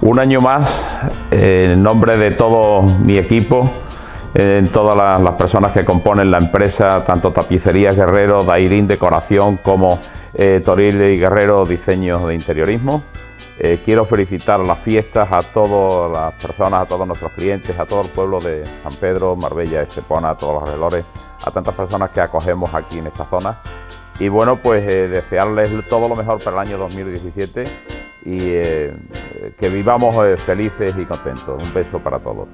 Un año más, en nombre de todo mi equipo, en todas las, personas que componen la empresa, tanto Tapicerías Guerrero, Dairín Decoración como eh, Toril y Guerrero Diseños de Interiorismo. Eh, quiero felicitar las fiestas a todas las personas, a todos nuestros clientes, a todo el pueblo de San Pedro, Marbella, Estepona, a todos los alrededores, a tantas personas que acogemos aquí en esta zona. Y bueno, pues eh, desearles todo lo mejor para el año 2017 y eh, que vivamos felices y contentos. Un beso para todos.